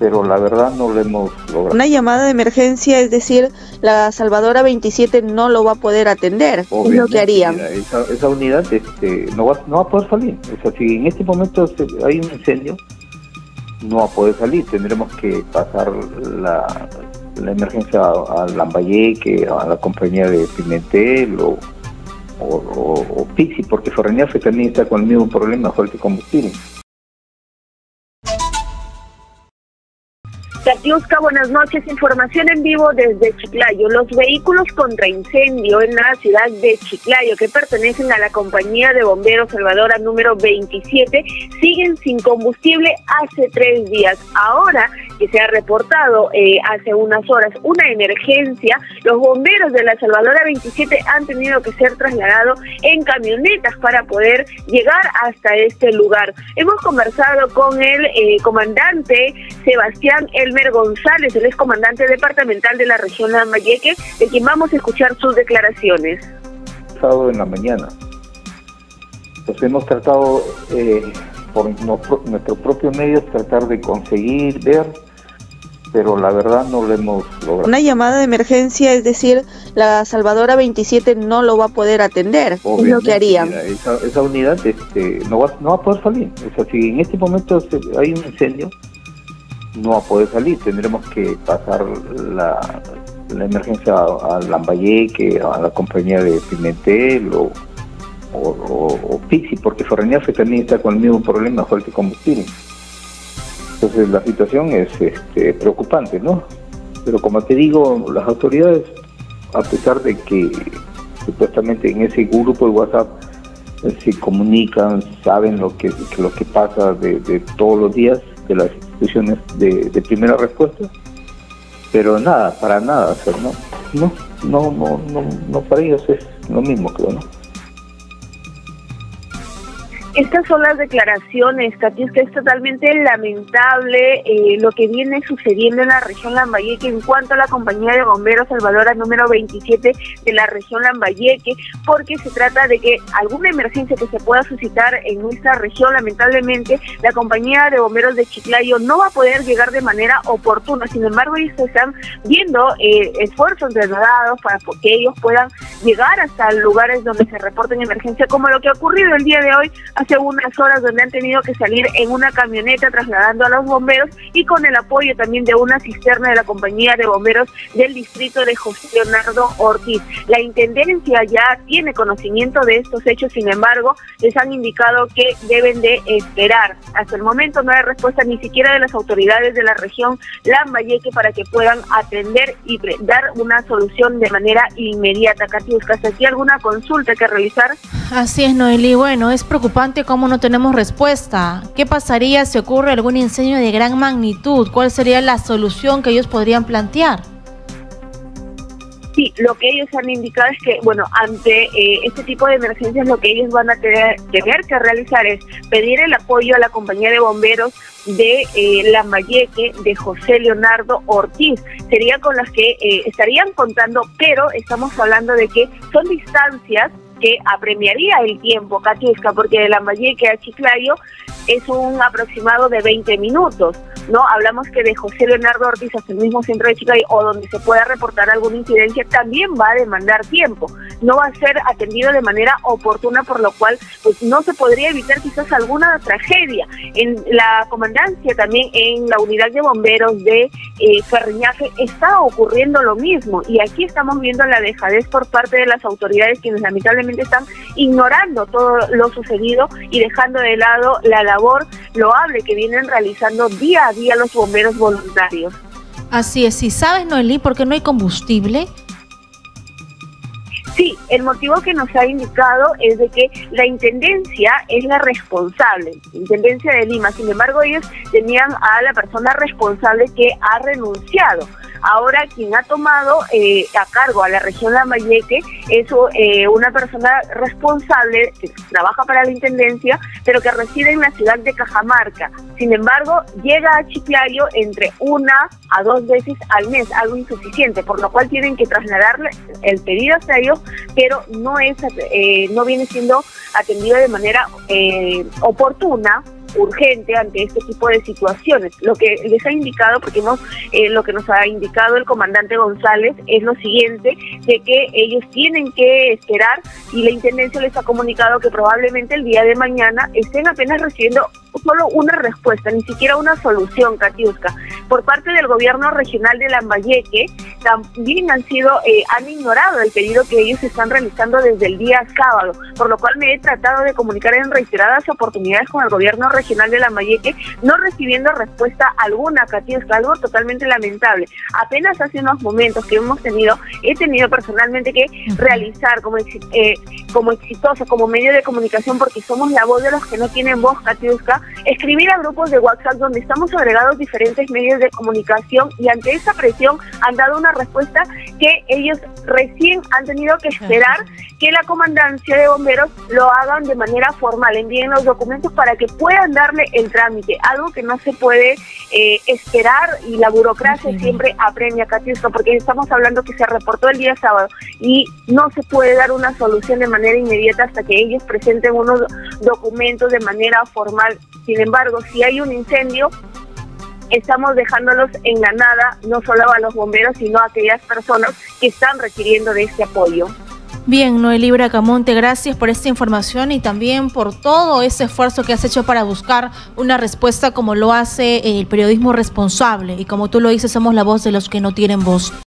pero la verdad no lo hemos logrado. Una llamada de emergencia, es decir, la Salvadora 27 no lo va a poder atender. ¿Qué es lo que harían? esa, unidad este, no, va, no va a poder salir. O sea, si en este momento hay un incendio, no va a poder salir. Tendremos que pasar la, la emergencia a, Lambayeque, a la compañía de Pimentel o, o, Pixi, porque Ferreñafe también está con el mismo problema, falta de combustible. Katiuska, buenas noches. Información en vivo desde Chiclayo. Los vehículos contra incendio en la ciudad de Chiclayo, que pertenecen a la compañía de bomberos Salvadora número 27, siguen sin combustible hace tres días. Ahora que se ha reportado eh, hace unas horas una emergencia, los bomberos de la Salvadora 27 han tenido que ser trasladados en camionetas para poder llegar hasta este lugar. Hemos conversado con el eh, comandante Sebastián Elmer González, el ex comandante departamental de la región Lambayeque, de quien vamos a escuchar sus declaraciones. Sábado en la mañana. Pues hemos tratado eh, por nuestros propios medios tratar de conseguir ver pero la verdad no lo hemos logrado. Una llamada de emergencia, es decir, la Salvadora 27 no lo va a poder atender. ¿Qué es lo que harían? esa, unidad este, no, va, no va a poder salir. O sea, si en este momento hay un incendio, no va a poder salir. Tendremos que pasar la, la emergencia a, Lambayeque, a la compañía de Pimentel o, o, Pixi, porque Ferreñafe también está con el mismo problema, falta de combustible. Entonces la situación es este, preocupante, ¿no? Pero como te digo, las autoridades, a pesar de que supuestamente en ese grupo de WhatsApp eh, se comunican, saben lo que, lo que pasa de, todos los días de las instituciones de, primera respuesta, pero nada, para nada hacer, ¿no? No, no, no, no, no para ellos es lo mismo, creo, ¿no? Estas son las declaraciones, Katy, es totalmente lamentable eh, lo que viene sucediendo en la región Lambayeque en cuanto a la compañía de bomberos Salvadora número 27 de la región Lambayeque, porque se trata de que alguna emergencia que se pueda suscitar en nuestra región, lamentablemente, la compañía de bomberos de Chiclayo no va a poder llegar de manera oportuna. Sin embargo, ellos están viendo eh, esfuerzos trasladados para que ellos puedan llegar hasta lugares donde se reporten emergencia, como lo que ha ocurrido el día de hoy unas horas donde han tenido que salir en una camioneta trasladando a los bomberos y con el apoyo también de una cisterna de la compañía de bomberos del distrito de José Leonardo Ortiz. La intendencia ya tiene conocimiento de estos hechos, sin embargo, les han indicado que deben de esperar. Hasta el momento no hay respuesta ni siquiera de las autoridades de la región Lambayeque para que puedan atender y dar una solución de manera inmediata. Katy, ¿hasta aquí alguna consulta que realizar? Así es, Noeli. Bueno, es preocupante cómo no tenemos respuesta. ¿Qué pasaría si ocurre algún incendio de gran magnitud? ¿Cuál sería la solución que ellos podrían plantear? Sí, lo que ellos han indicado es que, bueno, ante eh, este tipo de emergencias lo que ellos van a tener, tener, que realizar es pedir el apoyo a la compañía de bomberos de eh, Lambayeque, de José Leonardo Ortiz. Sería con las que eh, estarían contando, pero estamos hablando de que son distancias que apremiaría el tiempo, Katiuska, porque de Lambayeque a Chiclayo es un aproximado de 20 minutos. ¿no? Hablamos que de José Leonardo Ortiz hasta el mismo centro de Chiclayo o donde se pueda reportar alguna incidencia también va a demandar tiempo. No va a ser atendido de manera oportuna, por lo cual pues, no se podría evitar quizás alguna tragedia. En la comandancia también, en la unidad de bomberos de eh, Ferriñaje, está ocurriendo lo mismo. Y aquí estamos viendo la dejadez por parte de las autoridades quienes lamentablemente están ignorando todo lo sucedido y dejando de lado la labor loable que vienen realizando día a día los bomberos voluntarios. Así es, si sabes, Noelí, por qué no hay combustible, el motivo que nos ha indicado es de que la intendencia es la responsable, intendencia de Lima. Sin embargo, ellos tenían a la persona responsable que ha renunciado. Ahora quien ha tomado eh, a cargo a la región Lambayeque es eh, una persona responsable que trabaja para la Intendencia, pero que reside en la ciudad de Cajamarca. Sin embargo, llega a Chiclayo entre una a dos veces al mes, algo insuficiente, por lo cual tienen que trasladarle el pedido hasta ellos, pero no es eh, no viene siendo atendido de manera oportuna urgente ante este tipo de situaciones. Lo que les ha indicado, porque hemos, eh, lo que nos ha indicado el comandante González es lo siguiente, de que ellos tienen que esperar y la Intendencia les ha comunicado que probablemente el día de mañana estén apenas recibiendo solo una respuesta, ni siquiera una solución, Katiuska. Por parte del gobierno regional de Lambayeque, también han sido, eh, han ignorado el pedido que ellos están realizando desde el día sábado, por lo cual me he tratado de comunicar en reiteradas oportunidades con el gobierno regional de Lambayeque, no recibiendo respuesta alguna, Katiuska, algo totalmente lamentable. Apenas hace unos momentos que hemos tenido, he tenido personalmente que realizar como, eh, como exitoso, como medio de comunicación, porque somos la voz de los que no tienen voz, Katiuska, escribir a grupos de WhatsApp donde estamos agregados diferentes medios de comunicación y ante esa presión han dado una respuesta que ellos recién han tenido que esperar que la comandancia de bomberos lo hagan de manera formal, envíen los documentos para que puedan darle el trámite, algo que no se puede eh, esperar y la burocracia siempre apremia, Katiuska, porque estamos hablando que se reportó el día sábado y no se puede dar una solución de manera inmediata hasta que ellos presenten unos documentos de manera formal sin embargo, si hay un incendio, estamos dejándolos en la nada, no solo a los bomberos, sino a aquellas personas que están requiriendo de este apoyo. Bien, Noelí Bracamonte, gracias por esta información y también por todo ese esfuerzo que has hecho para buscar una respuesta como lo hace el periodismo responsable. Y como tú lo dices, somos la voz de los que no tienen voz.